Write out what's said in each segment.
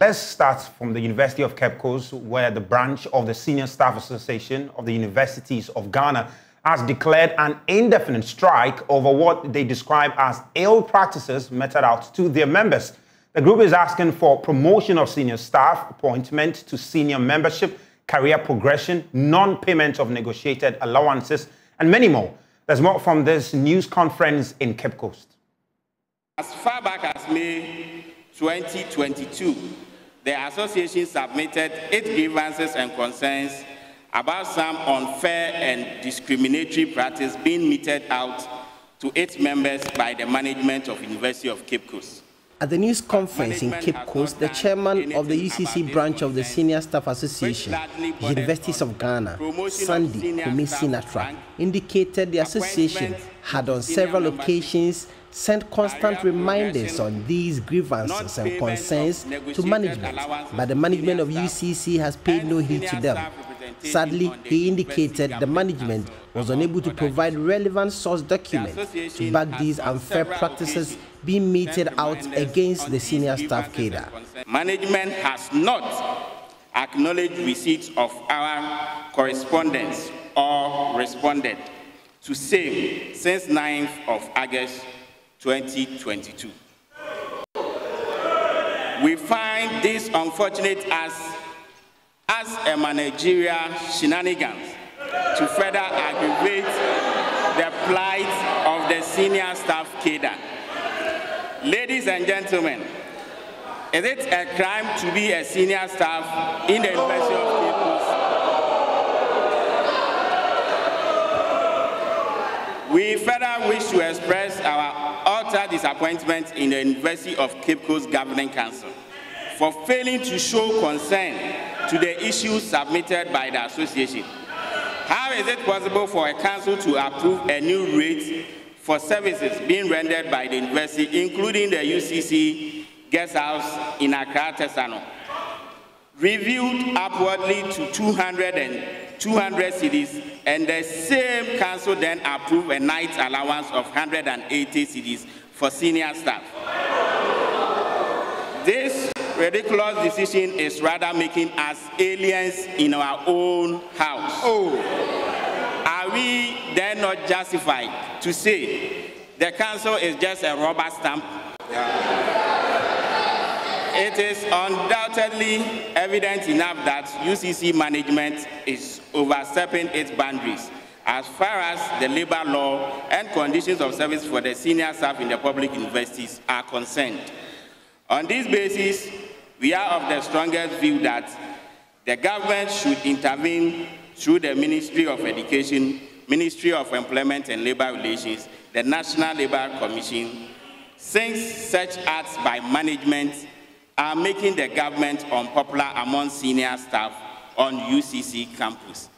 Let's start from the University of Cape Coast, where the branch of the Senior Staff Association of the Universities of Ghana has declared an indefinite strike over what they describe as ill practices meted out to their members. The group is asking for promotion of senior staff, appointment to senior membership, career progression, non-payment of negotiated allowances, and many more. There's more from this news conference in Cape Coast. As far back as May 2022, the association submitted eight grievances and concerns about some unfair and discriminatory practice being meted out to its members by the management of University of Cape Coast. At the news conference in Cape Coast, the chairman of the UCC branch of the Senior Staff Association, Universities of Ghana, Sandy Kumi Sinatra, indicated the association had on several occasions sent constant reminders on these grievances and concerns to management, but the management of UCC has paid no heed to them. Sadly, he indicated the management was unable to provide relevant source documents to back these unfair practices being meted out against the senior staff cadre. Management has not acknowledged receipt of our correspondence or responded to same since 9th of August 2022. We find this unfortunate as, as a managerial shenanigans to further aggravate the plight of the senior staff cadre. Ladies and gentlemen, is it a crime to be a senior staff in the University of Cape We further wish to express our utter disappointment in the University of Cape Coast Governing Council for failing to show concern to the issues submitted by the association. How is it possible for a council to approve a new rate for services being rendered by the university, including the UCC guest house in Accra, Tesano, reviewed upwardly to 200 and 200 cedis, and the same council then approved a night allowance of 180 cedis for senior staff. This ridiculous decision is rather making us aliens in our own house. Oh. Are we then not justified to say the council is just a rubber stamp? Yeah. It is undoubtedly evident enough that UCC management is overstepping its boundaries as far as the labor law and conditions of service for the senior staff in the public universities are concerned. On this basis, we are of the strongest view that the government should intervene through the Ministry of Education, Ministry of Employment and Labor Relations, the National Labor Commission, since such acts by management are making the government unpopular among senior staff on UCC campus.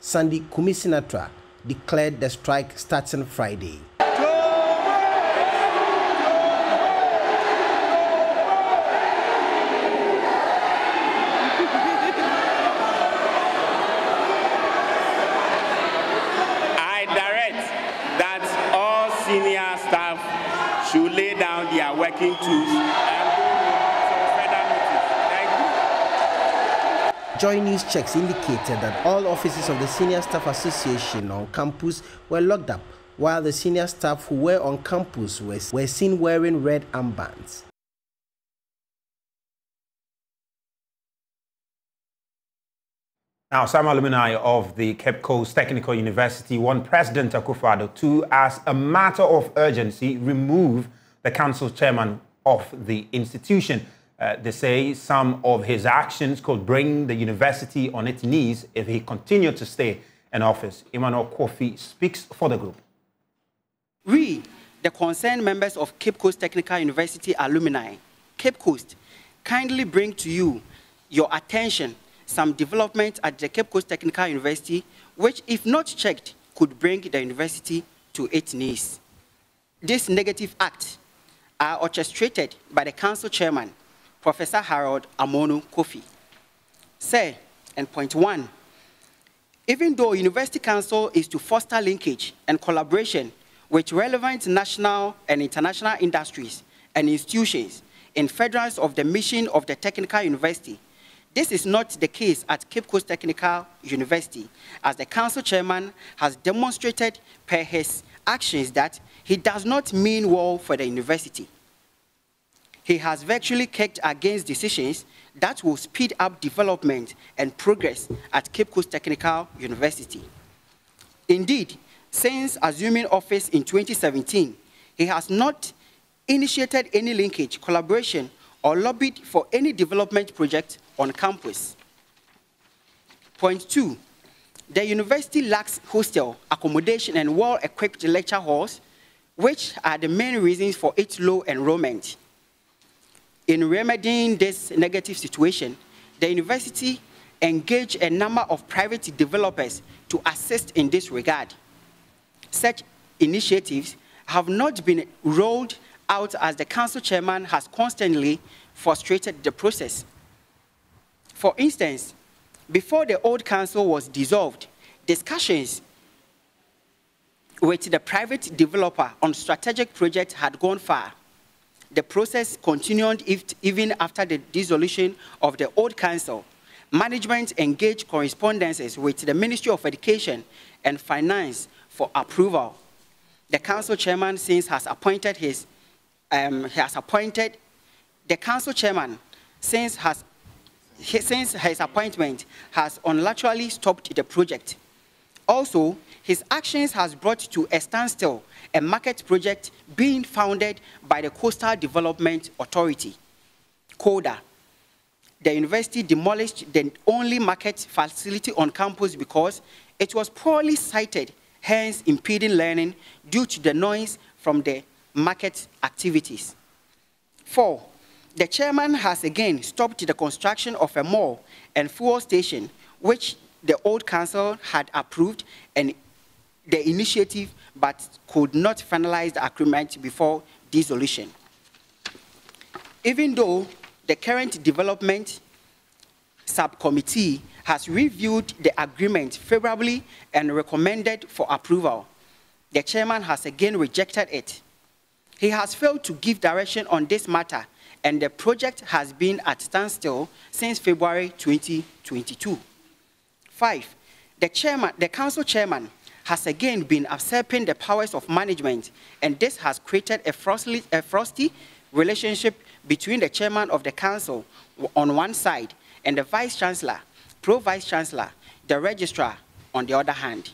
Sandy Kumi Sinatra declared the strike starting Friday. I direct that all senior staff should lay down their working tools Joy News checks indicated that all offices of the Senior Staff Association on campus were locked up, while the senior staff who were on campus were, were seen wearing red armbands. Now, some alumni of the Cape Coast Technical University want President Akufo-Addo to, as a matter of urgency, remove the council chairman of the institution. Uh, they say some of his actions could bring the university on its knees if he continued to stay in office. Emmanuel Kofi speaks for the group. We, the concerned members of Cape Coast Technical University alumni, Cape Coast, kindly bring to you your attention some development at the Cape Coast Technical University, which, if not checked, could bring the university to its knees. These negative acts are orchestrated by the council chairman, Professor Harold Amonu Kofi. Say, and point one, even though University Council is to foster linkage and collaboration with relevant national and international industries and institutions in furtherance of the mission of the Technical University. This is not the case at Cape Coast Technical University, as the council chairman has demonstrated per his actions that he does not mean well for the university. He has virtually kicked against decisions that will speed up development and progress at Cape Coast Technical University. Indeed, since assuming office in 2017, he has not initiated any linkage, collaboration, or lobbied for any development project on campus. Point two, the university lacks hostel, accommodation, and well-equipped lecture halls, which are the main reasons for its low enrollment. In remedying this negative situation, the university engaged a number of private developers to assist in this regard. Such initiatives have not been rolled out as the council chairman has constantly frustrated the process. For instance, before the old council was dissolved, discussions with the private developer on strategic projects had gone far. The process continued if, even after the dissolution of the old council. Management engaged correspondences with the Ministry of Education and Finance for approval. The council chairman since has appointed his, um, has appointed, the council chairman since has, since his appointment has unilaterally stopped the project. Also, his actions has brought to a standstill a market project being founded by the Coastal Development Authority, CODA. The university demolished the only market facility on campus because it was poorly sited hence impeding learning due to the noise from the market activities. Four, the chairman has again stopped the construction of a mall and fuel station, which the old council had approved and the initiative, but could not finalize the agreement before dissolution. Even though the current development subcommittee has reviewed the agreement favorably and recommended for approval. The chairman has again rejected it. He has failed to give direction on this matter, and the project has been at standstill since February 2022. Five, the chairman, the council chairman has again been usurping the powers of management, and this has created a frosty, a frosty relationship between the chairman of the council on one side and the vice chancellor pro-vice chancellor, the registrar, on the other hand.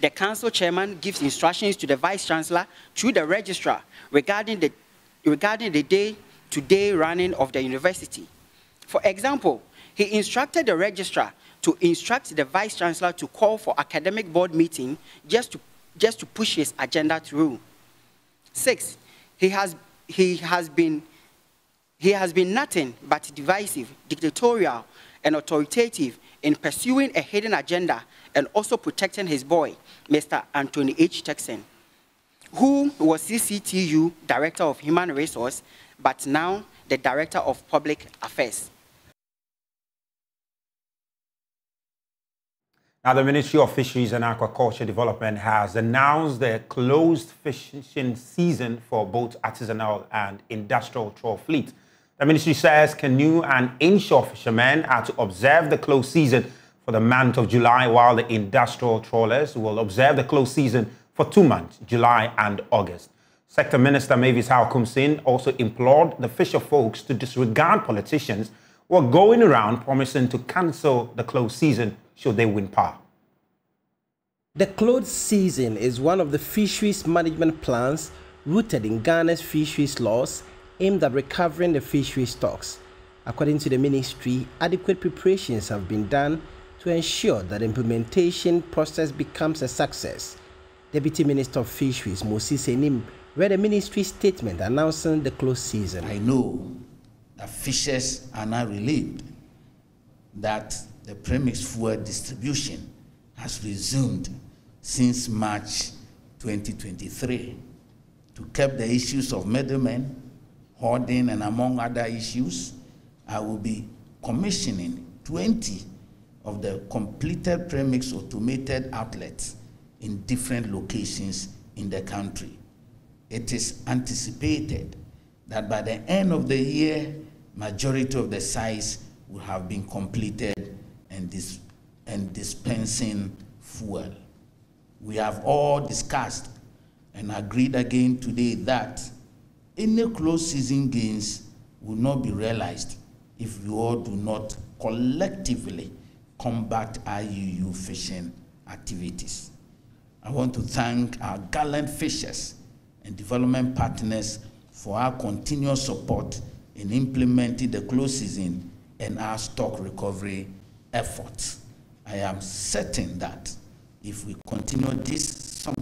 The council chairman gives instructions to the vice chancellor through the registrar regarding the, regarding the day-to-day -day running of the university. For example, he instructed the registrar to instruct the vice chancellor to call for academic board meeting just to, just to push his agenda through. Six, he has, he has been he has been nothing but divisive, dictatorial, and authoritative in pursuing a hidden agenda and also protecting his boy, Mr. Anthony H. Texan, who was CCTU Director of Human Resource, but now the Director of Public Affairs. Now, the Ministry of Fisheries and Aquaculture Development has announced the closed fishing season for both artisanal and industrial trawl fleet. The ministry says canoe and inshore fishermen are to observe the closed season for the month of July, while the industrial trawlers will observe the closed season for two months, July and August. Sector Minister Mavis Hawa Koomson also implored the fisher folks to disregard politicians who are going around promising to cancel the closed season should they win power. The closed season is one of the fisheries management plans rooted in Ghana's fisheries laws aimed at recovering the fishery stocks. According to the ministry, adequate preparations have been done to ensure that the implementation process becomes a success. Deputy Minister of Fisheries Moses Anim read a ministry statement announcing the closed season. I know that fishers are now relieved that the premix fuel distribution has resumed since March 2023 to keep the issues of middlemen hoarding, and among other issues, I will be commissioning 20 of the completed premix automated outlets in different locations in the country. It is anticipated that by the end of the year, majority of the sites will have been completed and, dis- and dispensing fuel. We have all discussed and agreed again today that any close season gains will not be realized if we all do not collectively combat IUU fishing activities. I want to thank our gallant fishers and development partners for our continuous support in implementing the close season and our stock recovery efforts. I am certain that if we continue this, some,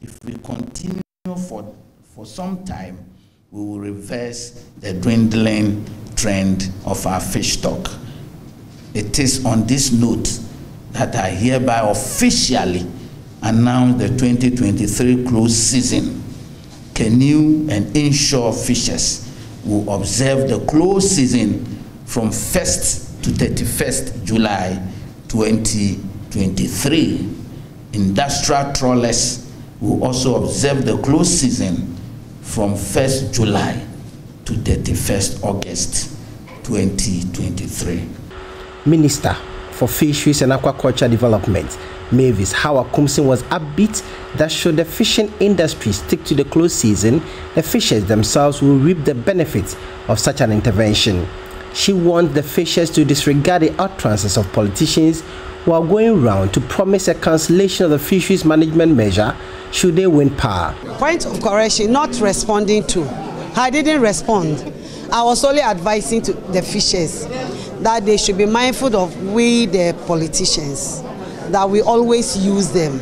if we continue for, for some time, we will reverse the dwindling trend of our fish stock. It is on this note that I hereby officially announce the 2023 close season. Canoe and inshore fishers will observe the close season from 1st to 31st July 2023. Industrial trawlers will also observe the close season from 1st July to 31st August 2023. Minister for Fisheries and Aquaculture Development, Mavis Hawa Koomson was upbeat that should the fishing industry stick to the close season, the fishers themselves will reap the benefits of such an intervention. She warned the fishers to disregard the utterances of politicians who are going round to promise a cancellation of the fisheries management measure should they win power. Point of correction, not responding to. I didn't respond. I was only advising to the fishers that they should be mindful of we, the politicians, that we always use them.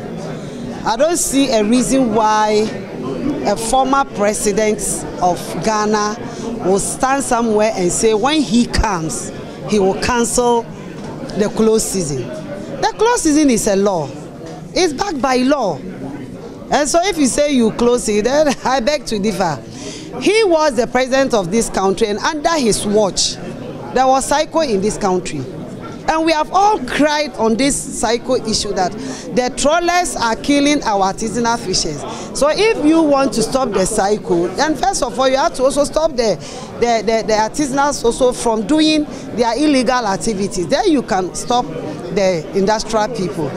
I don't see a reason why a former president of Ghana will stand somewhere and say when he comes, he will cancel the close season. The close season is a law. It's backed by law. And so if you say you close it, then I beg to differ. He was the president of this country and under his watch, there was cycle in this country. And we have all cried on this cycle issue that the trawlers are killing our artisanal fishers. So if you want to stop the cycle, then first of all, you have to also stop the, the, the, the artisanals also from doing their illegal activities. Then you can stop the industrial people.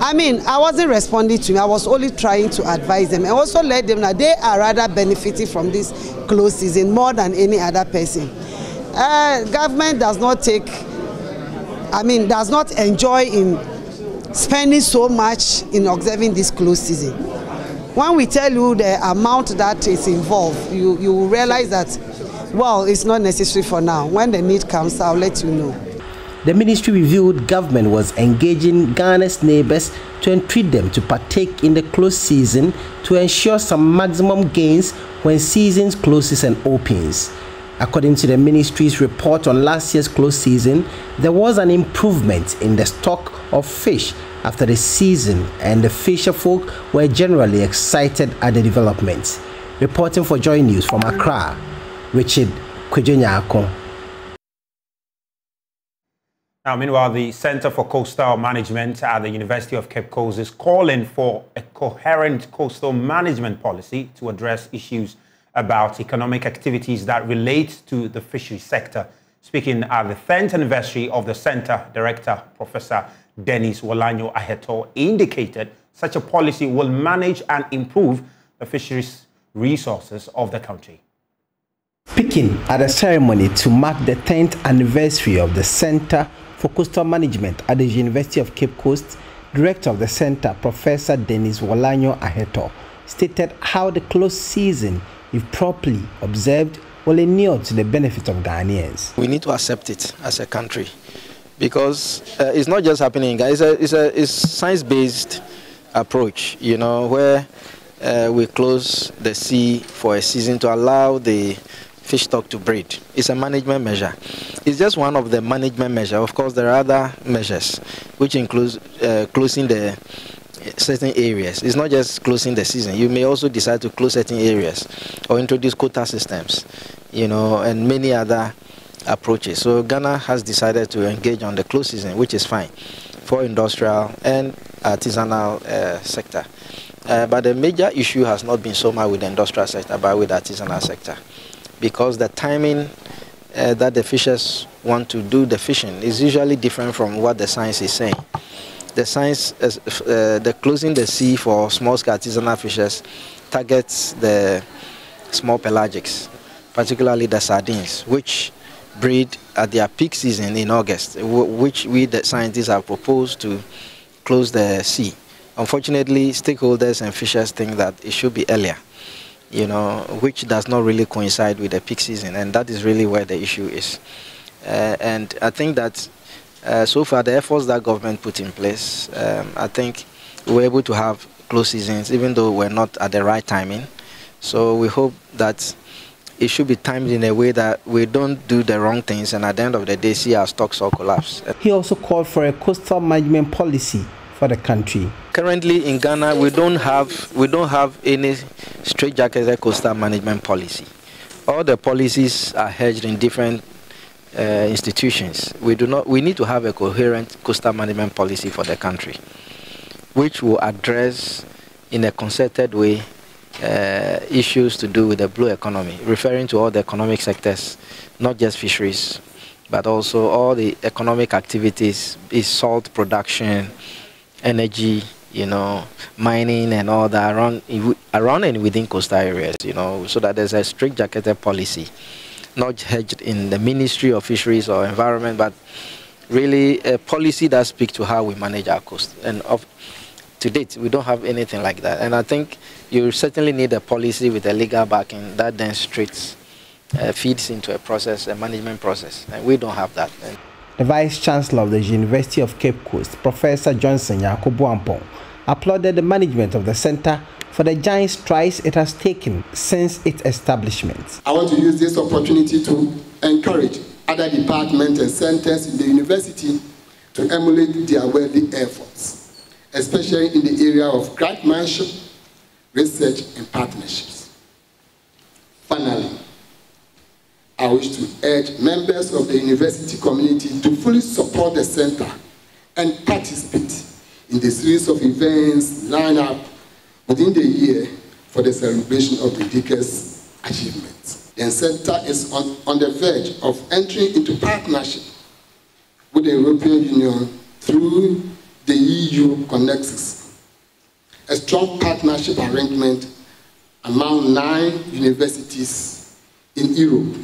I mean, I wasn't responding to him. I was only trying to advise them and also let them know they are rather benefiting from this close season more than any other person. Uh, government does not take, I mean, does not enjoy in spending so much in observing this close season. When we tell you the amount that is involved, you, you realize that, well, it's not necessary for now. When the need comes, I'll let you know. The ministry revealed government was engaging Ghana's neighbors to entreat them to partake in the close season to ensure some maximum gains when seasons closes and opens. According to the ministry's report on last year's close season, there was an improvement in the stock of fish after the season and the fisher folk were generally excited at the developments. Reporting for Joy News from Accra, Richard Kwadwo Nyarko. Now, meanwhile, the Center for Coastal Management at the University of Cape Coast is calling for a coherent coastal management policy to address issues about economic activities that relate to the fishery sector. Speaking at the 10th anniversary of the center, Director Professor Dennis Worlanyo Aheto indicated such a policy will manage and improve the fisheries resources of the country. Speaking at a ceremony to mark the 10th anniversary of the Center for Coastal Management at the University of Cape Coast, Director of the Center, Professor Dennis Worlanyo Aheto, stated how the close season, if properly observed, will inure to the benefit of Ghanaians. We need to accept it as a country because uh, it's not just happening it's a, it's a it's science-based approach, you know, where uh, we close the sea for a season to allow the fish stock to breed. It's a management measure. It's just one of the management measures. Of course, there are other measures, which includes uh, closing the certain areas. It's not just closing the season. You may also decide to close certain areas or introduce quota systems, you know, and many other approaches. So Ghana has decided to engage on the close season, which is fine for industrial and artisanal uh, sector. Uh, but the major issue has not been so much with the industrial sector, but with the artisanal sector. because the timing uh, that the fishers want to do the fishing is usually different from what the science is saying. The science, uh, the closing the sea for small-scale artisanal fishers targets the small pelagics, particularly the sardines, which breed at their peak season in August, which we the scientists have proposed to close the sea. Unfortunately, stakeholders and fishers think that it should be earlier, you know, which does not really coincide with the peak season, and that is really where the issue is. Uh, and I think that so far the efforts that government put in place, um, I think we were able to have close seasons, even though we're not at the right timing. So we hope that it should be timed in a way that we don't do the wrong things and at the end of the day see our stocks all collapse. He also called for a coastal management policy for the country. Currently in Ghana, we don't have we don't have any straightjacketed coastal management policy. All the policies are hedged in different uh, institutions. We do not. We need to have a coherent coastal management policy for the country, which will address in a concerted way uh, issues to do with the blue economy, referring to all the economic sectors, not just fisheries, but also all the economic activities, is salt production, energy, you know, mining and all that around, around and within coastal areas, you know, so that there's a strict jacketed policy, not hedged in the Ministry of Fisheries or Environment, but really a policy that speaks to how we manage our coast. And of, to date, we don't have anything like that. And I think you certainly need a policy with a legal backing that then straight uh, feeds into a process, a management process. And we don't have that. And the Vice Chancellor of the University of Cape Coast, Professor Johnson Yakubu applauded the management of the center for the giant strides it has taken since its establishment. I want to use this opportunity to encourage other departments and centers in the university to emulate their worthy efforts, especially in the area of grantmanship, research, and partnerships. Finally, I wish to urge members of the university community to fully support the center and participate in the series of events lined up within the year for the celebration of the Dickers achievements. The center is on, on the verge of entering into partnership with the European Union through the EU CONEXUS, a strong partnership arrangement among nine universities in Europe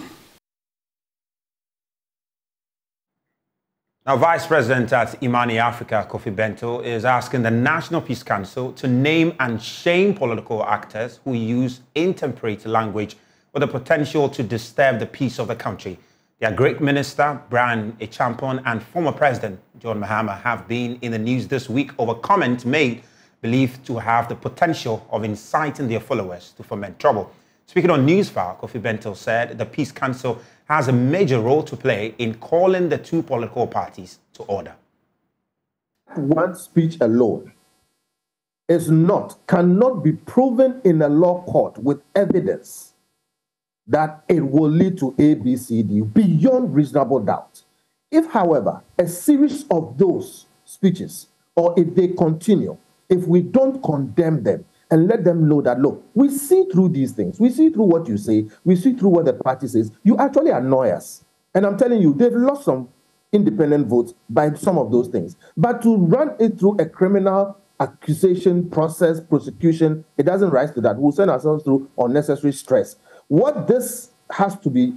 Now, Vice President at Imani Africa, Kofi Bentil, is asking the National Peace Council to name and shame political actors who use intemperate language with the potential to disturb the peace of the country. Their great minister, Bryan Acheampong, and former President John Mahama have been in the news this week over comments made believed to have the potential of inciting their followers to foment trouble. Speaking on Newsfile, Kofi Bentil said the Peace Council has a major role to play in calling the two political parties to order. One speech alone is not, cannot be proven in a law court with evidence that it will lead to A, B, C, D beyond reasonable doubt. If, however, a series of those speeches, or if they continue, if we don't condemn them, and let them know that look, we see through these things. We see through what you say. We see through what the party says. You actually annoy us. And I'm telling you, they've lost some independent votes by some of those things. But to run it through a criminal accusation process, prosecution, it doesn't rise to that. We'll send ourselves through unnecessary stress. What this has to be,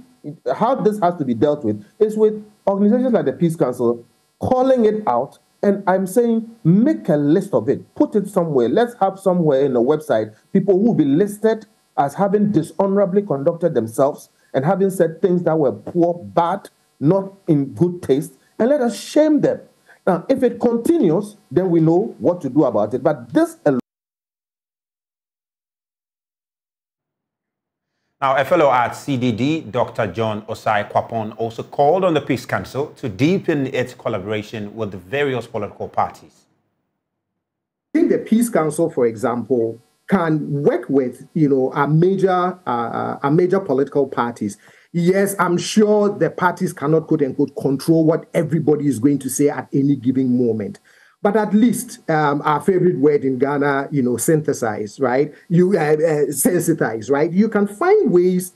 how this has to be dealt with is with organizations like the Peace Council calling it out and I'm saying, make a list of it, put it somewhere. Let's have somewhere in a website people who will be listed as having dishonorably conducted themselves and having said things that were poor, bad, not in good taste, and let us shame them. Now, if it continues, then we know what to do about it. But this alone Now, a fellow at CDD, Dr. John Osae-Kwapong, also called on the Peace Council to deepen its collaboration with the various political parties. I think the Peace Council, for example, can work with you know a major uh, a major political parties. Yes, I'm sure the parties cannot quote unquote control what everybody is going to say at any given moment but at least um, our favorite word in Ghana, you know, synthesize, right? You uh, uh, sensitize, right? You can find ways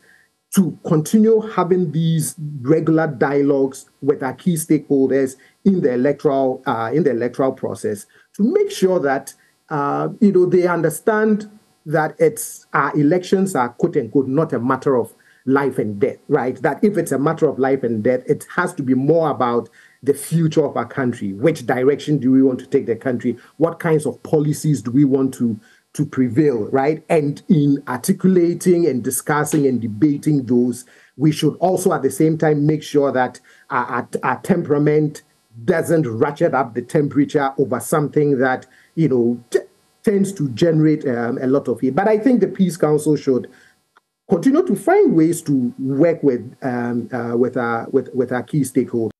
to continue having these regular dialogues with our key stakeholders in the electoral uh, in the electoral process to make sure that uh, you know they understand that it's our elections are quote unquote not a matter of life and death, right? That if it's a matter of life and death, it has to be more about the future of our country. Which direction do we want to take the country? What kinds of policies do we want to to prevail, right? And in articulating and discussing and debating those, we should also at the same time make sure that our, our, our temperament doesn't ratchet up the temperature over something that, you know, t- tends to generate um, a lot of heat. But I think the Peace Council should continue to find ways to work with um, uh, with our with, with our key stakeholders.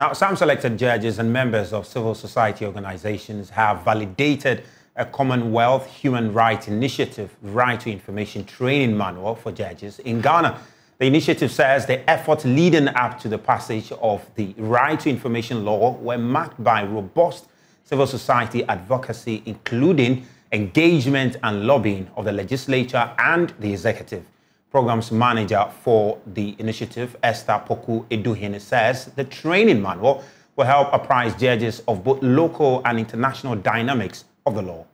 Now, some selected judges and members of civil society organizations have validated a Commonwealth Human Rights Initiative Right to Information Training Manual for judges in Ghana. The initiative says the efforts leading up to the passage of the Right to Information law were marked by robust civil society advocacy, including engagement and lobbying of the legislature and the executive. Programs manager for the initiative, Esther Poku Eduhine, says the training manual will help apprise judges of both local and international dynamics of the law.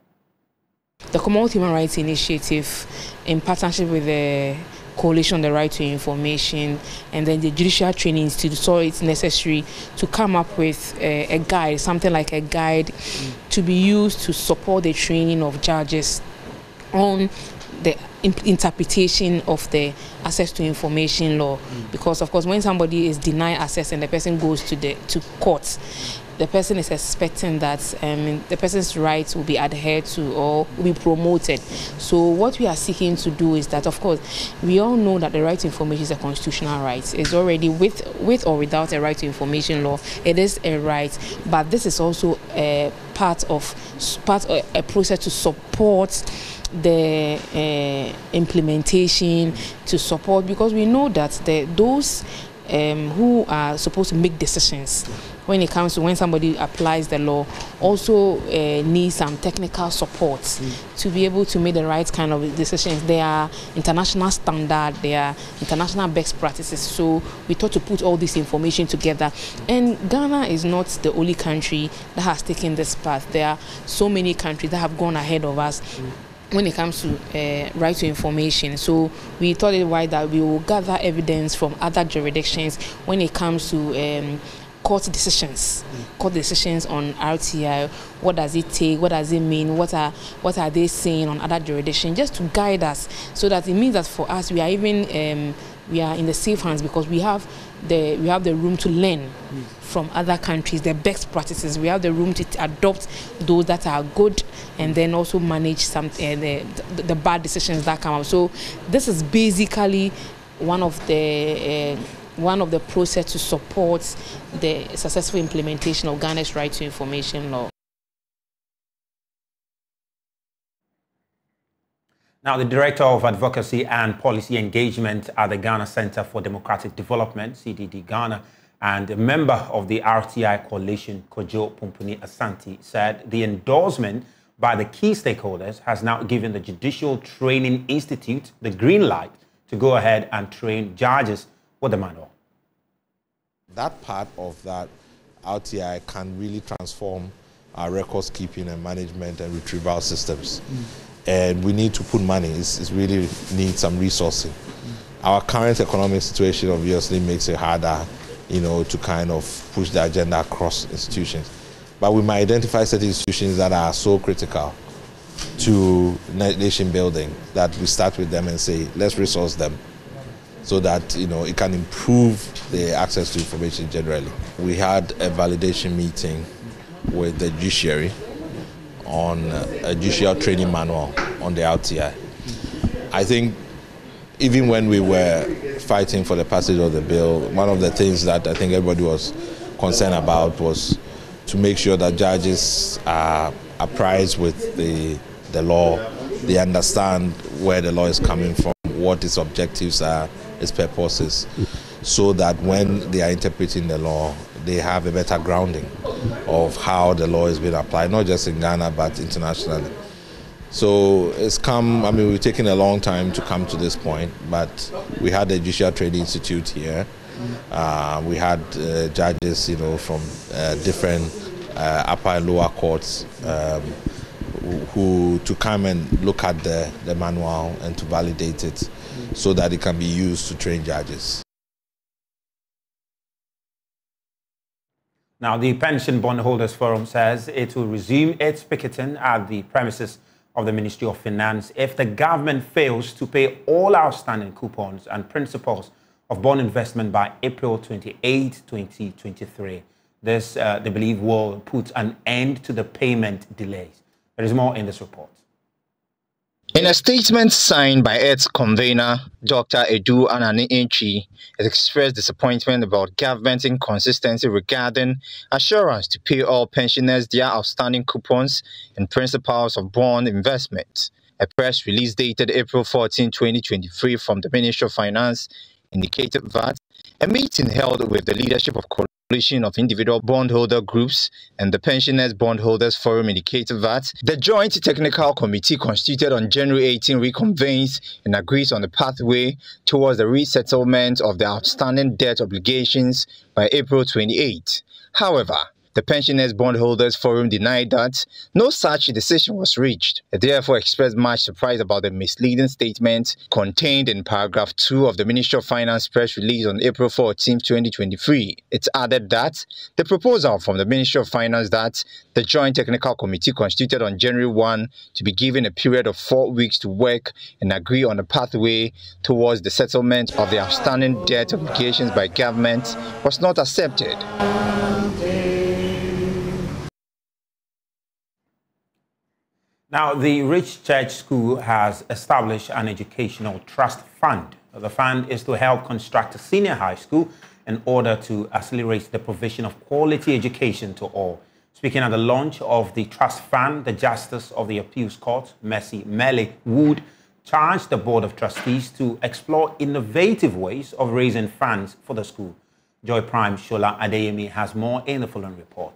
The Commonwealth Human Rights Initiative, in partnership with the Coalition on the Right to Information and then the Judicial Training Institute saw it's necessary to come up with a, a guide, something like a guide mm. to be used to support the training of judges on the interpretation of the access to information law mm. because of course when somebody is denied access and the person goes to the to court the person is expecting that um, the person's rights will be adhered to or will be promoted. So what we are seeking to do is that, of course, we all know that the right to information is a constitutional right. It's already with with or without a right to information law, it is a right. But this is also a part of part of a process to support the uh, implementation to support because we know that the, those um, who are supposed to make decisions when it comes to when somebody applies the law also uh, need some technical support mm. to be able to make the right kind of decisions. There are international standard, there are international best practices. So we thought to put all this information together. And Ghana is not the only country that has taken this path. There are so many countries that have gone ahead of us. Mm when it comes to uh, right to information. So we thought it wise that we will gather evidence from other jurisdictions when it comes to um, court decisions, mm. court decisions on RTI. What does it take? What does it mean? What are what are they saying on other jurisdictions? Just to guide us, so that it means that for us we are even um, we are in the safe hands because we have the we have the room to learn from other countries the best practices we have the room to adopt those that are good and then also manage some uh, the, the, the bad decisions that come up so this is basically one of the uh, one of the process to support the successful implementation of Ghana's right to information law. Now, the Director of Advocacy and Policy Engagement at the Ghana Center for Democratic Development, CDD Ghana, and a member of the RTI coalition, Kojo Pumpuni Asante, said the endorsement by the key stakeholders has now given the Judicial Training Institute the green light to go ahead and train judges with the manual. That part of that RTI can really transform our records keeping and management and retrieval systems. Mm and we need to put money. It's, really need some resourcing. Our current economic situation obviously makes it harder, you know, to kind of push the agenda across institutions. But we might identify certain institutions that are so critical to nation building that we start with them and say, let's resource them so that you know it can improve the access to information generally. We had a validation meeting with the judiciary on a judicial training manual on the RTI. I think even when we were fighting for the passage of the bill, one of the things that I think everybody was concerned about was to make sure that judges are apprised with the, the law, they understand where the law is coming from, what its objectives are, its purposes, so that when they are interpreting the law, they have a better grounding of how the law is being applied, not just in Ghana but internationally. So it's come, I mean, we've taken a long time to come to this point, but we had the Judicial Training Institute here. Uh, we had uh, judges, you know, from uh, different uh, upper and lower courts um, who to come and look at the, the manual and to validate it so that it can be used to train judges. Now, the Pension Bondholders Forum says it will resume its picketing at the premises of the Ministry of Finance if the government fails to pay all outstanding coupons and principals of bond investment by April 28, 2023. This, uh, they believe, will put an end to the payment delays. There is more in this report. In a statement signed by its convener, Dr. Adu Anane Antwi, it expressed disappointment about government inconsistency regarding assurance to pay all pensioners their outstanding coupons and principals of bond investment. A press release dated April 14, 2023 from the Ministry of Finance indicated that a meeting held with the leadership of Coalition of Individual Bondholder Groups and the Pensioners Bondholders Forum indicated that the Joint Technical Committee constituted on January 18 reconvenes and agrees on the pathway towards the resettlement of the outstanding debt obligations by April 28. However, the Pensioners Bondholders Forum denied that no such decision was reached. It therefore expressed much surprise about the misleading statement contained in paragraph 2 of the Ministry of Finance press release on April 14, 2023. It added that the proposal from the Ministry of Finance that the Joint Technical Committee constituted on January 1 to be given a period of four weeks to work and agree on a pathway towards the settlement of the outstanding debt obligations by government was not accepted. Now, the Ridge Church School has established an educational trust fund. The fund is to help construct a senior high school in order to accelerate the provision of quality education to all. Speaking at the launch of the trust fund, the Justice of the Appeals Court, Mercy Mele Wood, charged the Board of Trustees to explore innovative ways of raising funds for the school. Joy Prime Shola Adeyemi has more in the following report.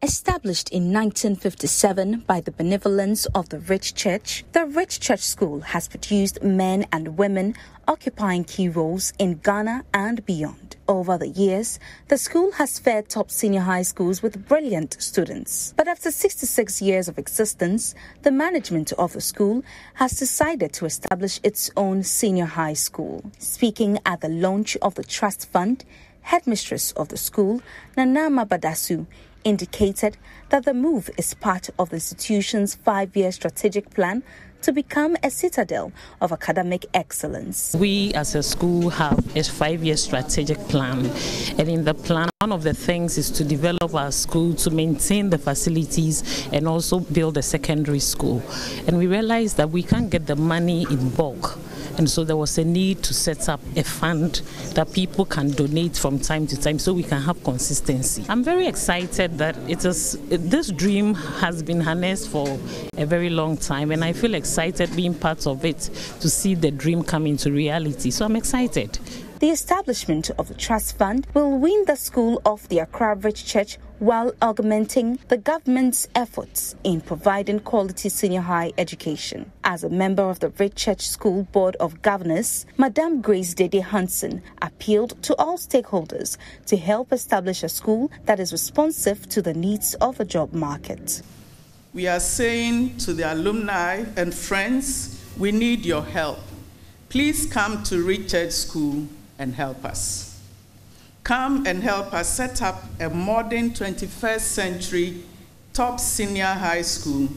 Established in 1957 by the benevolence of the Ridge Church, the Ridge Church School has produced men and women occupying key roles in Ghana and beyond. Over the years, the school has fared top senior high schools with brilliant students. But after 66 years of existence, the management of the school has decided to establish its own senior high school. Speaking at the launch of the trust fund, headmistress of the school, Nanama Badasu, indicated that the move is part of the institution's five year strategic plan to become a citadel of academic excellence. We as a school have a five year strategic plan, and in the plan, one of the things is to develop our school to maintain the facilities and also build a secondary school. And we realized that we can't get the money in bulk and so there was a need to set up a fund that people can donate from time to time so we can have consistency. I'm very excited that it is this dream has been harnessed for a very long time and I feel excited being part of it to see the dream come into reality. So I'm excited. The establishment of the trust fund will win the school of the Accra Ridge Church while augmenting the government's efforts in providing quality senior high education. As a member of the Ridge Church School Board of Governors, Madame Grace Dede Hansen appealed to all stakeholders to help establish a school that is responsive to the needs of the job market. We are saying to the alumni and friends, we need your help. Please come to Ridge Church School and help us. Come and help us set up a modern 21st century top senior high school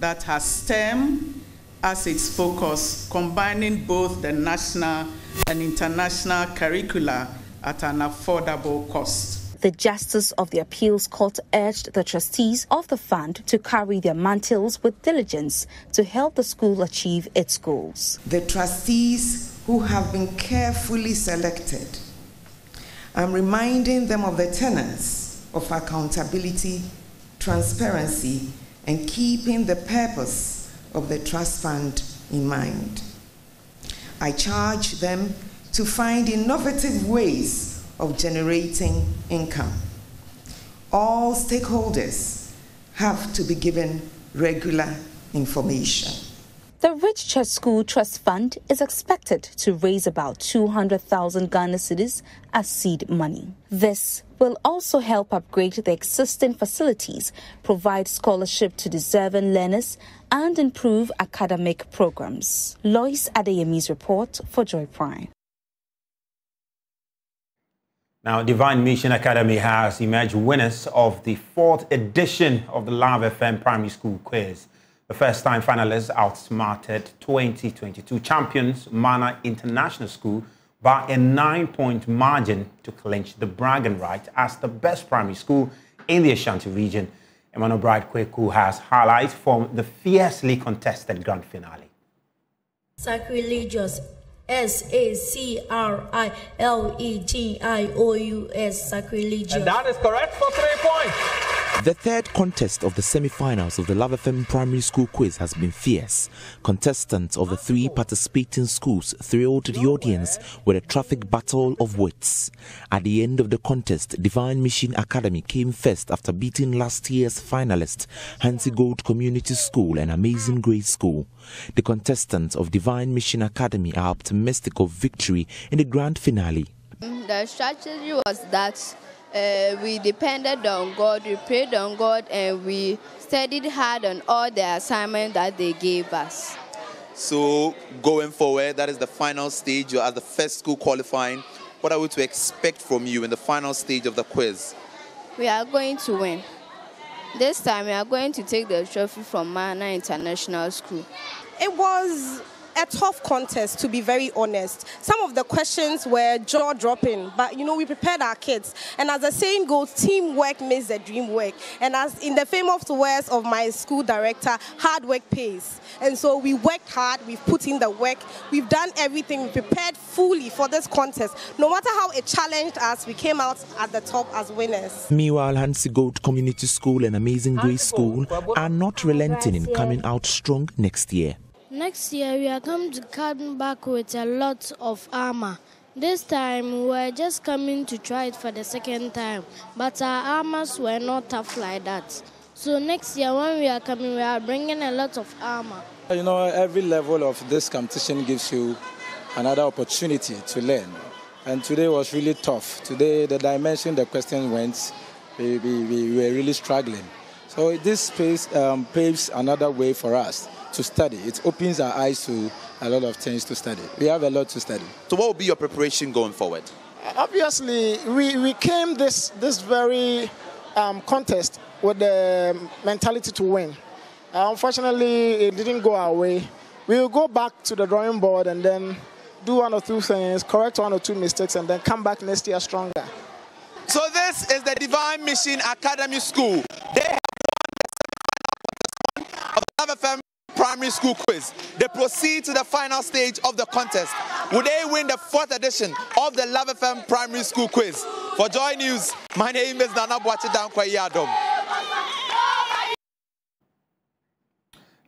that has STEM as its focus, combining both the national and international curricula at an affordable cost. The Justice of the Appeals Court urged the trustees of the fund to carry their mantles with diligence to help the school achieve its goals. The trustees who have been carefully selected. I'm reminding them of the tenets of accountability, transparency, and keeping the purpose of the trust fund in mind. I charge them to find innovative ways of generating income. All stakeholders have to be given regular information. The Ridge Church School Trust Fund is expected to raise about 200,000 Ghana cedis as seed money. This will also help upgrade the existing facilities, provide scholarship to deserving learners, and improve academic programs. Lois Adeyemi's report for Joy Prime. Now, Divine Mission Academy has emerged winners of the fourth edition of the Love FM Primary School Quiz. The first-time finalists outsmarted 2022 champions Mana International School by a nine-point margin to clinch the bragging right as the best primary school in the Ashanti region. Emmanuel Bright Kweku has highlights from the fiercely contested grand finale. Sacrilegious S A C R I L E G I O U S sacrilegious. And that is correct for three points. The third contest of the semi-finals of the Love FM Primary School Quiz has been fierce. Contestants of the three participating schools thrilled the audience with a traffic battle of wits. At the end of the contest, Divine Mission Academy came first after beating last year's finalists, Hansi Gold Community School and Amazing Grace School. The contestants of Divine Mission Academy are optimistic of victory in the grand finale. The strategy was that uh, we depended on God, we prayed on God, and we studied hard on all the assignments that they gave us. So, going forward, that is the final stage. You're at the first school qualifying. What are we to expect from you in the final stage of the quiz? We are going to win. This time, we are going to take the trophy from Mana International School. It was a tough contest, to be very honest. Some of the questions were jaw dropping, but you know, we prepared our kids. And as the saying goes, teamwork makes the dream work. And as in the famous words of my school director, hard work pays. And so we worked hard, we've put in the work, we've done everything, we prepared fully for this contest. No matter how it challenged us, we came out at the top as winners. Meanwhile, Hansi Gold Community School and Amazing Grace School are not relenting in coming out strong next year. Next year, we are coming to come back with a lot of armor. This time, we are just coming to try it for the second time, but our armors were not tough like that. So next year, when we are coming, we are bringing a lot of armor. You know, every level of this competition gives you another opportunity to learn. And today was really tough. Today, the dimension the question went, we, we, we were really struggling. So this space um, paves another way for us to study. It opens our eyes to a lot of things to study. We have a lot to study. So, what will be your preparation going forward? Obviously, we, we came this this very um, contest with the mentality to win. Uh, unfortunately, it didn't go our way. We will go back to the drawing board and then do one or two things, correct one or two mistakes, and then come back next year stronger. So this is the Divine Mission Academy School. They primary school quiz. They proceed to the final stage of the contest. Will they win the fourth edition of the Love FM primary school quiz? For Joy News, my name is Nana Boachi Dankwa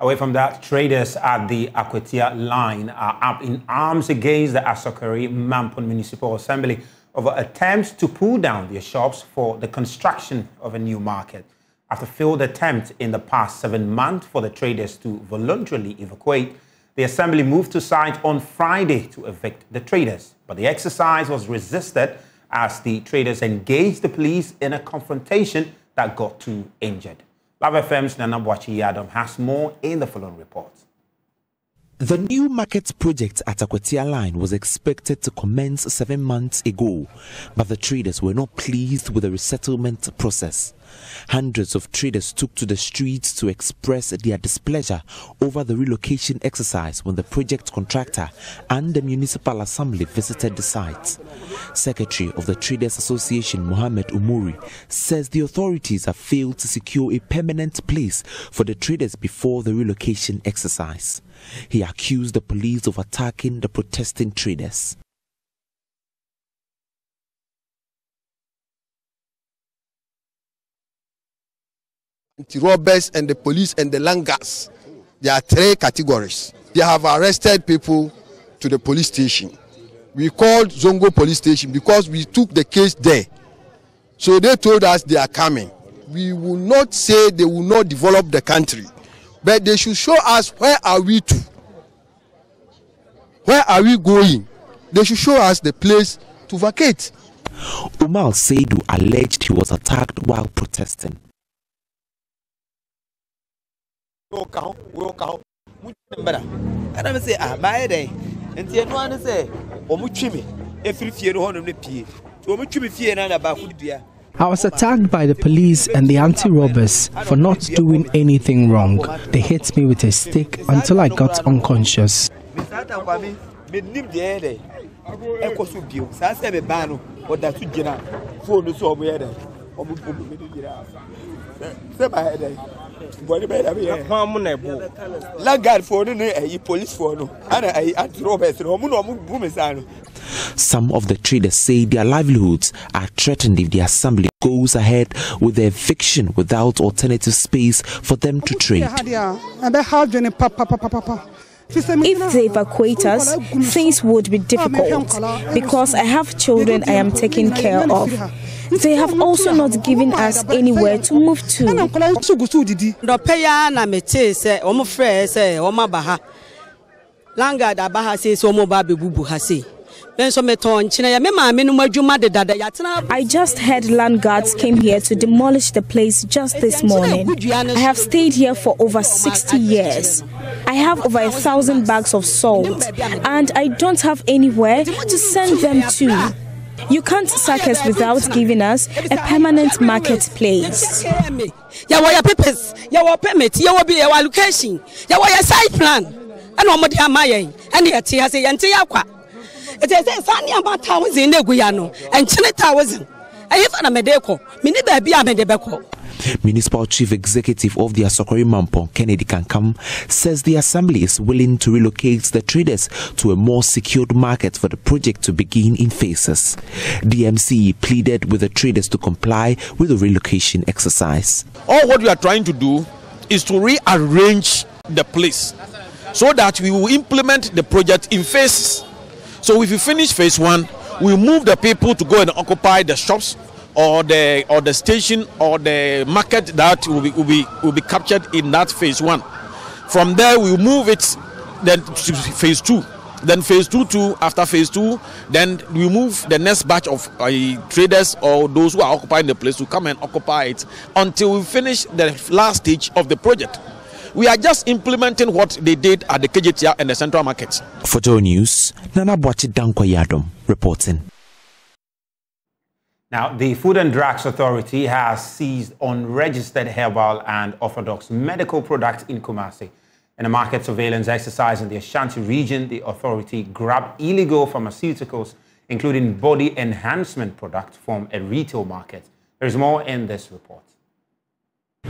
Away from that, traders at the Akwatia line are up in arms against the Asokore Mampong Municipal Assembly over attempts to pull down their shops for the construction of a new market. After failed attempts in the past seven months for the traders to voluntarily evacuate, the assembly moved to site on Friday to evict the traders. But the exercise was resisted as the traders engaged the police in a confrontation that got two injured. Love FM's Nana Boachi Yadom has more in the following report. The new market project at Akwatia Line was expected to commence seven months ago, but the traders were not pleased with the resettlement process. Hundreds of traders took to the streets to express their displeasure over the relocation exercise when the project contractor and the municipal assembly visited the site. Secretary of the Traders Association, Mohammed Umuri, says the authorities have failed to secure a permanent place for the traders before the relocation exercise. He accused the police of attacking the protesting traders. Anti-robbers and the police and the langars. There are three categories. They have arrested people to the police station. We called Zongo police station because we took the case there. So they told us they are coming. We will not say they will not develop the country, but they should show us where are we to where are we going they should show us the place to vacate umar seidu alleged he was attacked while protesting ɛna mi sɛ ah maa yɛ dɛ nti ɛnu ano sɛ wɔn twi mi efiri fie no hɔnom ne pie. Wɔn twi mi fie na na baako dua. I was attacked by the police and the anti robbers for not doing anything wrong. They hit me with a stick until I got unconscious. Some of the traders say their livelihoods are threatened if the assembly goes ahead with the eviction without alternative space for them to trade. If they evacuate us, things would be difficult because I have children I am taking care of. They have also not given us anywhere to move to. I just heard land guards came here to demolish the place just this morning. I have stayed here for over 60 years. I have over a thousand bags of salt, and I don't have anywhere to send them to. You can't sack us without giving us a permanent marketplace. Papers, permit, site plan. Ha se sa ni aba thousand na egu ya no, enchene thousand. Ayi fa na mede kɔ, mini ba a mede bɛkɔ. Municipal Chief Executive of the Asokore Mampong, Kennedy Kankam, says the Assembly is willing to relocate the traders to a more secured market for the project to begin in phases. DMC pleaded with the traders to comply with the relocation exercise. All what we are trying to do is to rearrange the place so that we will implement the project in phases. So if we finish phase one, we move the people to go and occupy the shops or the or the station or the market that will be will be will be captured in that phase one. From there, we move it then to phase two. Then phase two, two after phase two, then we move the next batch of uh, traders or those who are occupying the place to come and occupy it until we finish the last stage of the project. We are just implementing what they did at the Kejetia and the central markets. For Joy News, Nana Boachi Yadom reporting. Now, the Food and Drugs Authority has seized unregistered herbal and orthodox medical products in Kumasi. In a market surveillance exercise in the Ashanti region, the authority grabbed illegal pharmaceuticals, including body enhancement products from a retail market. There is more in this report.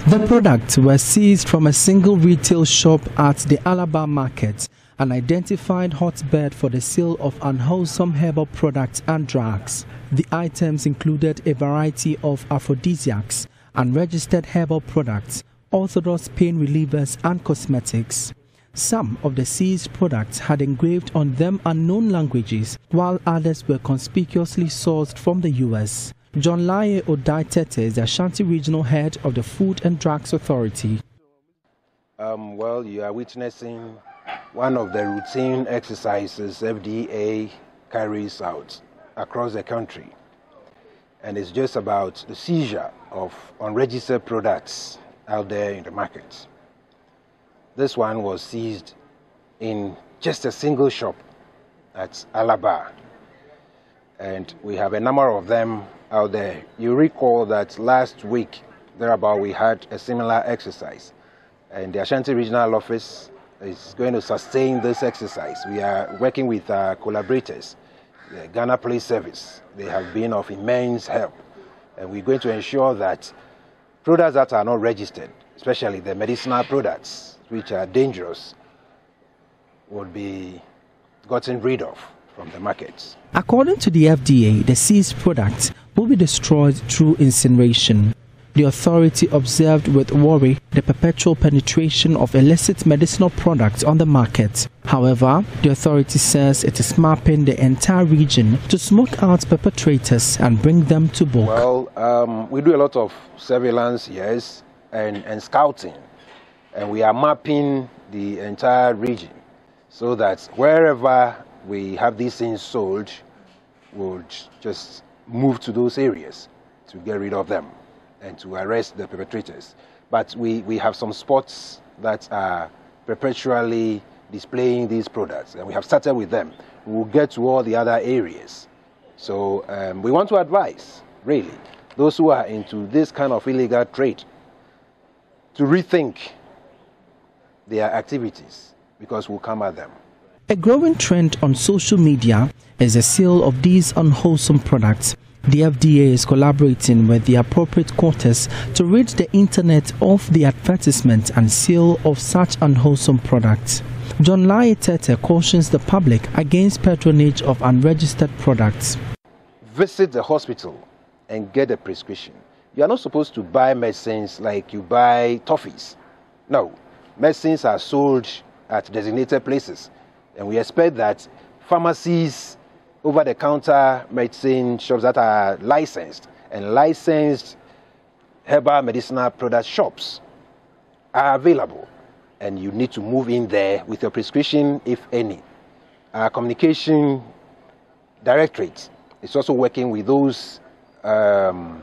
The products were seized from a single retail shop at the Alaba market, an identified hotbed for the sale of unwholesome herbal products and drugs. The items included a variety of aphrodisiacs, unregistered herbal products, orthodox pain relievers, and cosmetics. Some of the seized products had engraved on them unknown languages, while others were conspicuously sourced from the US. John Laye Odai Tettey is the Ashanti Regional Head of the Food and Drugs Authority. Um, well, you are witnessing one of the routine exercises FDA carries out across the country. And it's just about the seizure of unregistered products out there in the market. This one was seized in just a single shop at Alaba. And we have a number of them out there. You recall that last week, thereabout, we had a similar exercise. And the Ashanti Regional Office is going to sustain this exercise. We are working with our collaborators the Ghana Police Service. They have been of immense help. And we're going to ensure that products that are not registered, especially the medicinal products, which are dangerous, will be gotten rid of from the markets. According to the FDA, the seized products will be destroyed through incineration. The authority observed with worry the perpetual penetration of illicit medicinal products on the market. However, the authority says it is mapping the entire region to smoke out perpetrators and bring them to book. Well, um, we do a lot of surveillance, yes, and, and scouting. and we are mapping the entire region so that wherever we have these things sold, we'll just move to those areas to get rid of them and to arrest the perpetrators. But we, we have some spots that are perpetually displaying these products, and we have started with them. We'll get to all the other areas. So um, we want to advise, really, those who are into this kind of illegal trade to rethink their activities because we'll come at them. A growing trend on social media is the sale of these unwholesome products. The FDA is collaborating with the appropriate quarters to rid the internet of the advertisement and sale of such unwholesome products. John Laetete cautions the public against patronage of unregistered products. Visit the hospital and get a prescription. You are not supposed to buy medicines like you buy toffees. No, medicines are sold at designated places. And we expect that pharmacies, over the counter medicine shops that are licensed, and licensed herbal medicinal product shops are available. And you need to move in there with your prescription, if any. Our communication directorate is also working with those um,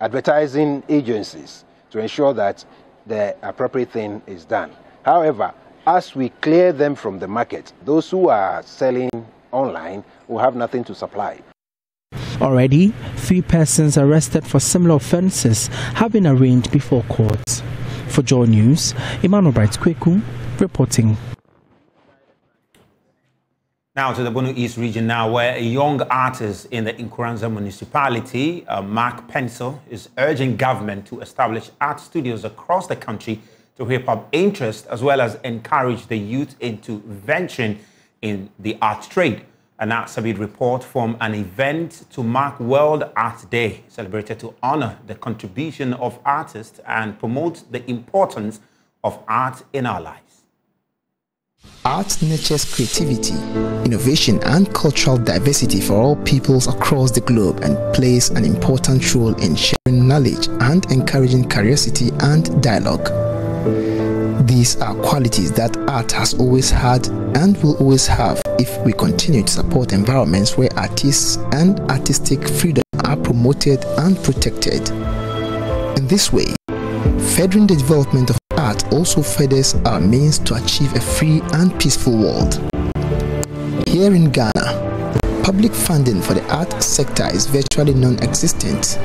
advertising agencies to ensure that the appropriate thing is done. However, as we clear them from the market, those who are selling online will have nothing to supply. Already, three persons arrested for similar offences have been arraigned before court. For Joy News, Emmanuel Bright Kweku reporting. Now to the Bono East region now, where a young artist in the Nkoranza municipality, uh, Mark Pencil, is urging government to establish art studios across the country to hip hop interest as well as encourage the youth into venturing in the art trade. Anna Sabit report from an event to mark World Art Day, celebrated to honor the contribution of artists and promote the importance of art in our lives. Art nurtures creativity, innovation, and cultural diversity for all peoples across the globe and plays an important role in sharing knowledge and encouraging curiosity and dialogue. These are qualities that art has always had and will always have if we continue to support environments where artists and artistic freedom are promoted and protected. In this way, furthering the development of art also furthers our means to achieve a free and peaceful world. Here in Ghana, public funding for the art sector is virtually non-existent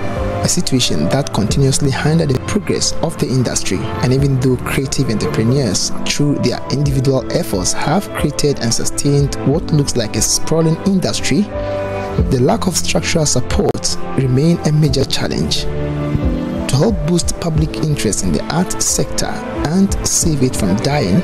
a situation that continuously hindered the progress of the industry. And even though creative entrepreneurs, through their individual efforts, have created and sustained what looks like a sprawling industry, the lack of structural support remain a major challenge. To help boost public interest in the art sector and save it from dying,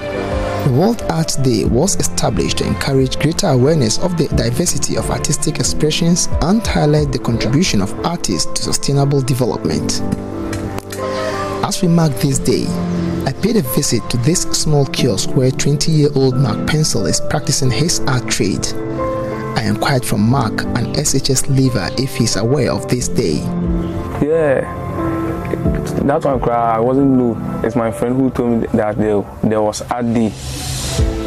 the World Art Day was established to encourage greater awareness of the diversity of artistic expressions and highlight the contribution of artists to sustainable development. As we mark this day, I paid a visit to this small kiosk where 20-year-old Mark Pencil is practicing his art trade. I inquired from Mark, an SHS leaver, if he's aware of this day. Yeah, that one cry I wasn't know. It's my friend who told me that there, there was day.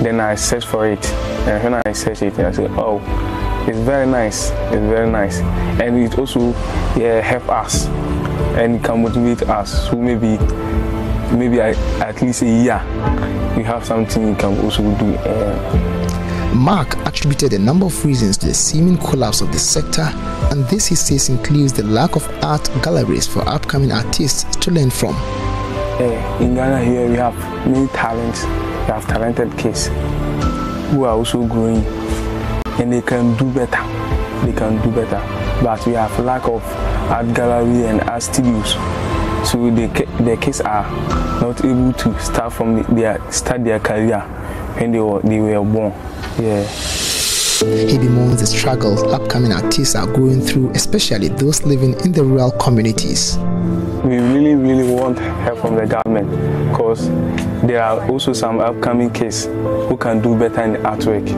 Then I searched for it. And when I searched it, I said, oh, it's very nice. It's very nice. And it also yeah, help us and can motivate us. So maybe maybe I, at least a year we have something we can also do. Uh, Mark attributed a number of reasons to the seeming collapse of the sector, and this he says includes the lack of art galleries for upcoming artists to learn from. Uh, in Ghana here we have many talents, we have talented kids who are also growing and they can do better. They can do better. But we have lack of art gallery and art studios. So the, the kids are not able to start from their start their career when they were, they were born. Yeah. He bemoans the struggles upcoming artists are going through, especially those living in the rural communities. We really, really want help from the government because there are also some upcoming kids who can do better in artwork.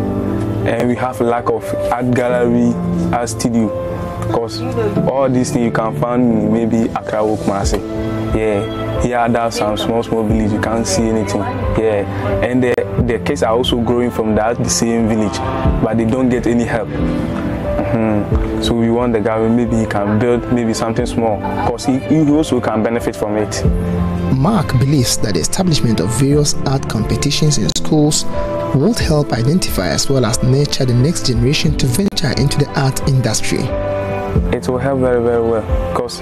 And we have lack of art gallery, art studio Because all these things you can find maybe Accra Kumasi. Yeah, here there's some small small village you can't see anything. Yeah, and the the kids are also growing from that the same village, but they don't get any help. Mm-hmm. So we want the government maybe he can build maybe something small because he, he also can benefit from it. Mark believes that the establishment of various art competitions in schools would help identify as well as nurture the next generation to venture into the art industry. It will help very, very well because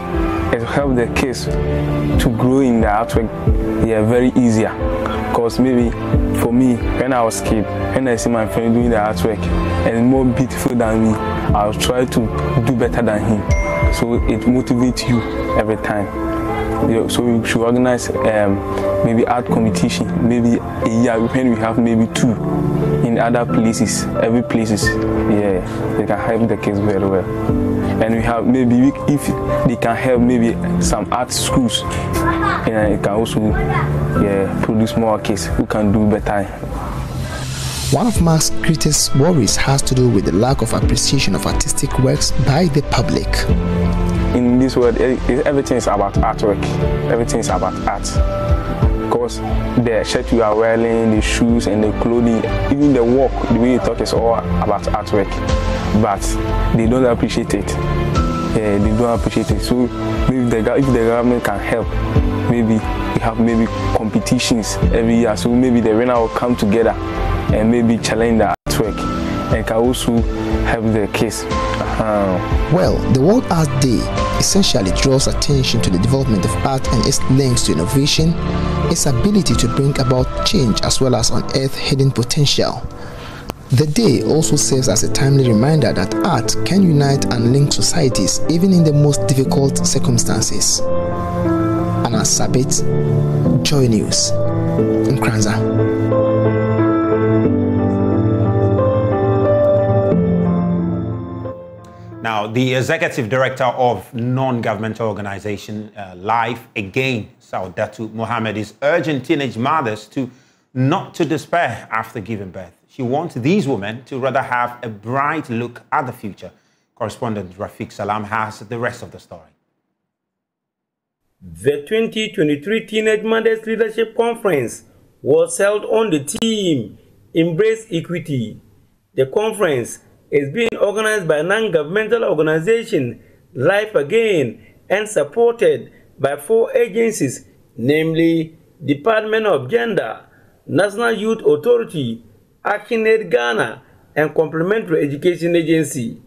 it will help the kids to grow in the artwork yeah, very easier. Because maybe for me, when I was kid, when I see my friend doing the artwork and more beautiful than me, I'll try to do better than him. So it motivates you every time so we should organize um, maybe art competition, maybe a year when we have maybe two in other places, every places. Yeah, they can help the kids very well. And we have maybe if they can help maybe some art schools, and it can also yeah produce more kids who can do better. One of Mark's greatest worries has to do with the lack of appreciation of artistic works by the public in this world, everything is about artwork. Everything is about art. Because the shirt you are wearing, the shoes and the clothing, even the walk, the way you talk is all about artwork. But they don't appreciate it. Yeah, they don't appreciate it. So if the, if the government can help, maybe we have maybe competitions every year. So maybe the winner will come together and maybe challenge the artwork and can also help the kids. Uh, well, the World Art Day essentially draws attention to the development of art and its links to innovation, its ability to bring about change as well as unearth hidden potential. The day also serves as a timely reminder that art can unite and link societies even in the most difficult circumstances. Anna Sabit, Joy News, Nkoranza. The executive director of non-governmental organization uh, Life Again, Saudatu Mohammed, is urging teenage mothers to not to despair after giving birth. She wants these women to rather have a bright look at the future. Correspondent Rafiq Salam has the rest of the story. The 2023 Teenage Mothers Leadership Conference was held on the theme Embrace Equity. The conference is being organized by a non-governmental organization Life Again and supported by four agencies, namely Department of Gender, National Youth Authority, ActionAid Ghana, and Complementary Education Agency.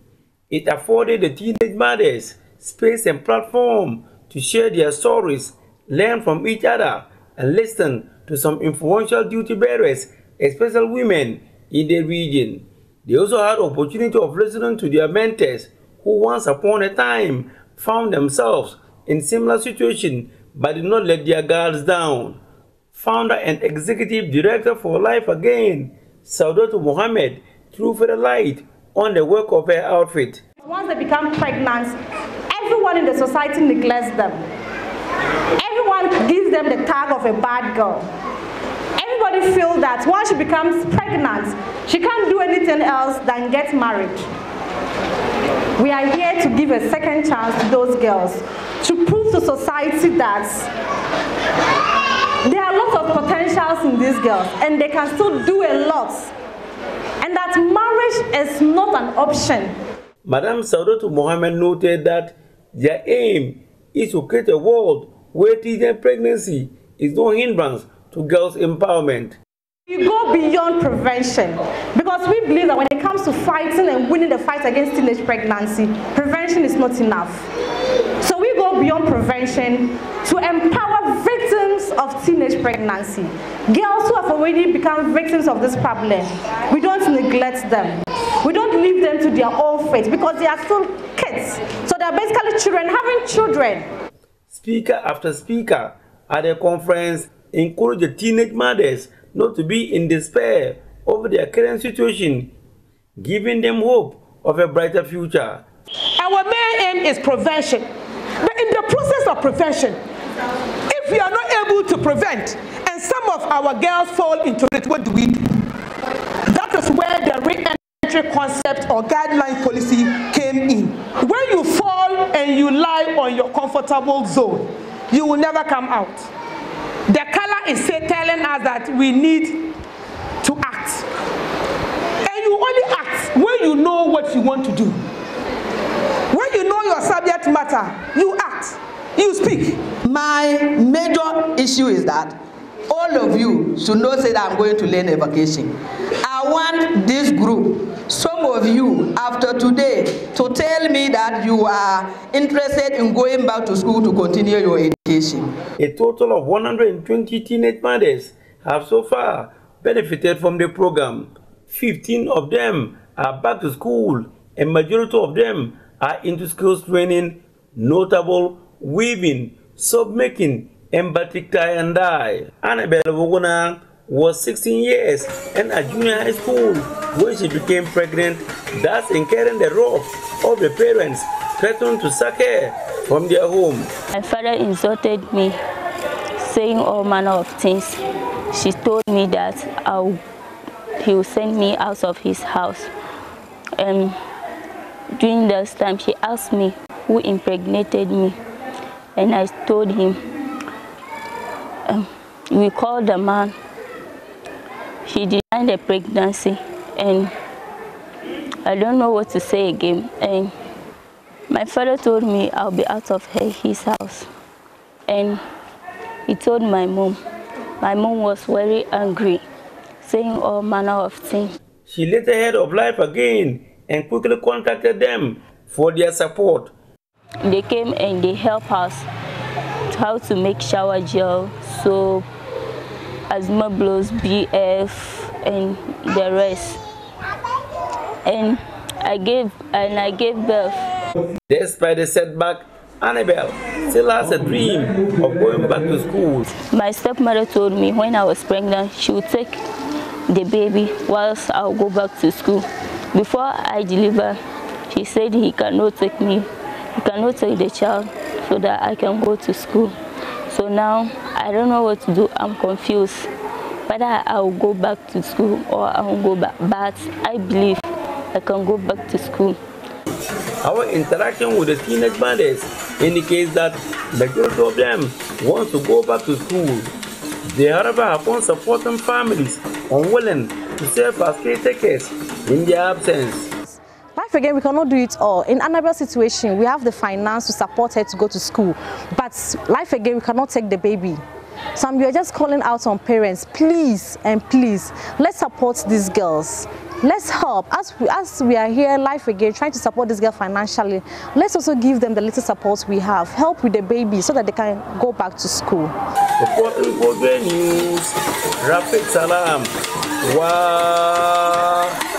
It afforded the teenage mothers space and platform to share their stories, learn from each other, and listen to some influential duty bearers, especially women in the region. They also had opportunity of listening to their mentors who once upon a time found themselves in similar situation but did not let their guards down. Founder and executive director for Life Again, Saudatu Mohammed, threw the light on the work of her outfit. Once they become pregnant, everyone in the society neglects them. Everyone gives them the tag of a bad girl everybody that once she becomes pregnant, she can't do anything else than get married. We are here to give a second chance to those girls, to prove to society that there are lots of potentials in these girls and they can still do a lot. And that marriage is not an option. Madam Saudatu Mohammed noted that their aim is to create a world where teenage pregnancy is no hindrance to girls' empowerment. We go beyond prevention because we believe that when it comes to fighting and winning the fight against teenage pregnancy, prevention is not enough. So we go beyond prevention to empower victims of teenage pregnancy. Girls who have already become victims of this problem, we don't neglect them. We don't leave them to their own fate because they are still kids. So they're basically children having children. Speaker after speaker at the conference encourage the teenage mothers not to be in despair over their current situation, giving them hope of a brighter future. Our main aim is prevention. But in the process of prevention, if we are not able to prevent, and some of our girls fall into it, what do we do? That is where the re-entry concept or guideline policy came in. When you fall and you lie on your comfortable zone, you will never come out. The is telling us that we need to act. And you only act when you know what you want to do. When you know your subject matter, you act, you speak. My major issue is that all of you should know say that I'm going to learn a vacation. I want this group, some of you, after today, to tell me that you are interested in going back to school to continue your education. A total of 120 teenage mothers have so far benefited from the program. 15 of them are back to school, and majority of them are into skills training, notable weaving, soap making, and batik tie and dye. Annabelle Wogona was 16 years and at junior high school when she became pregnant, thus incurring the wrath of the parents threatened to sack her from their home. My father insulted me, saying all manner of things. She told me that I'll, he will send me out of his house. And during this time, she asked me who impregnated me. And I told him, um, we called the man He denied the pregnancy and I don't know what to say again. And my father told me I'll be out of his house. And he told my mom. My mom was very angry, saying all manner of things. She later heard of life again and quickly contacted them for their support. They came and they helped us how to make shower gel, soap, asthma blows, BF, and the rest. And I gave and I gave birth. Despite the setback, Annabelle still has a dream of going back to school. My stepmother told me when I was pregnant, she would take the baby whilst I'll go back to school. Before I deliver, she said he cannot take me, he cannot take the child so that I can go to school. So now I don't know what to do. I'm confused whether I will go back to school or I won't go back. But I believe I can go back to school. Our interaction with the teenage mothers indicates that majority of them want to go back to school. They however found supporting families unwilling to serve as caretakers in their absence. Again, we cannot do it all. In Annabelle's situation, we have the finance to support her to go to school. But life again, we cannot take the baby. So we are just calling out on parents, please and please, let's support these girls. Let's help. As we, as we are here life again, trying to support this girl financially, let's also give them the little support we have. Help with the baby so that they can go back to school. News, Rafiq Salam. Wow.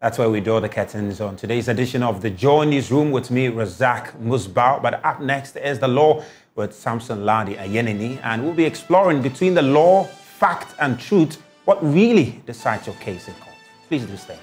That's where we draw the curtains on today's edition of the Joy Newsroom with me, Razak Musbau. But up next is the law with Samson Lardy Anyenini, and we'll be exploring between the law, fact, and truth what really decides your case in court. Please do stay.